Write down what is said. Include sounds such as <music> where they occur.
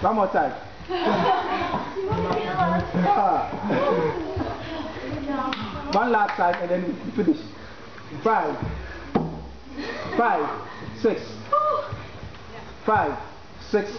One more time. <laughs> One last time and then finish. Five, five, six, five, six.